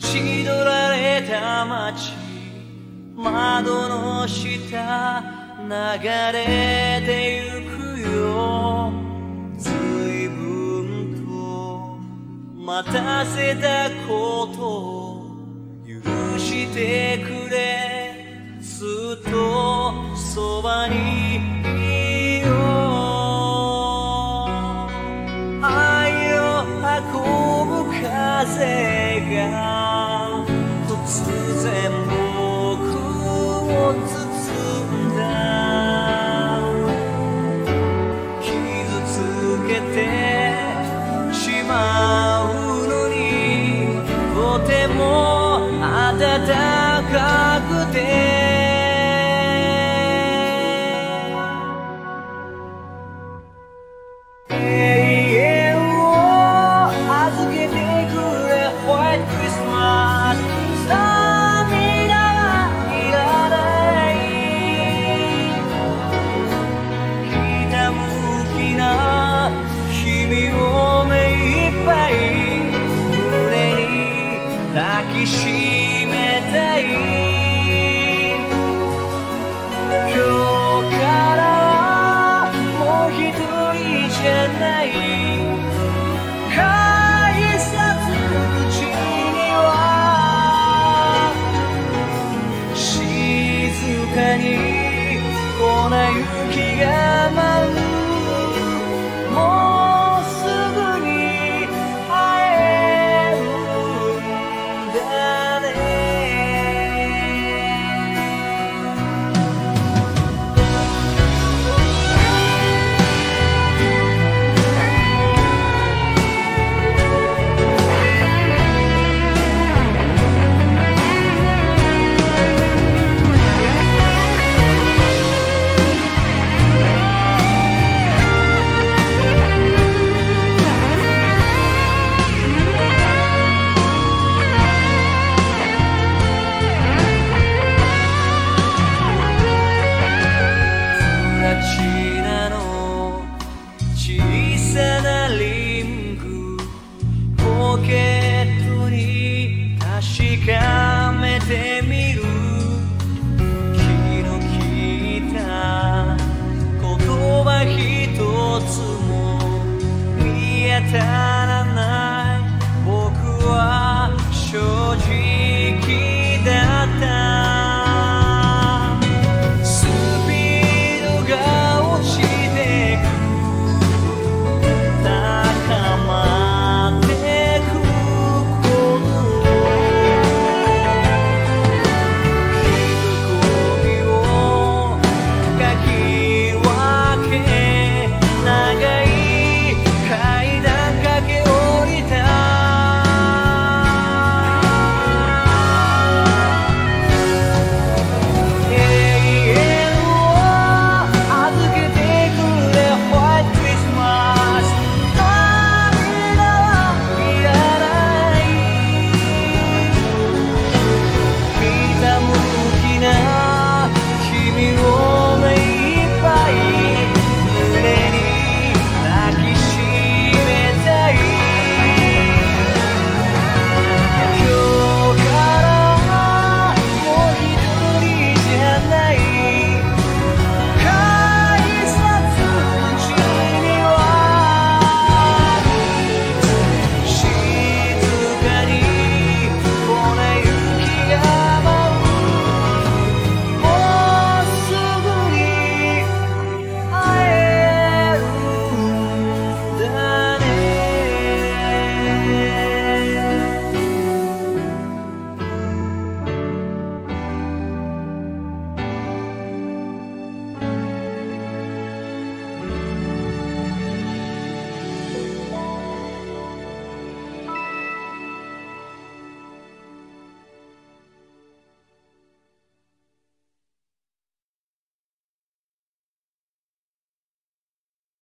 縁取られた街窓の下流れてゆくよ。随分と待たせたことを許してくれ。ずっとそばにいよう。愛を運ぶ風がぱい。胸に抱きしめたい今日からはもう一人じゃない。改札口には静かに粉雪が舞う time.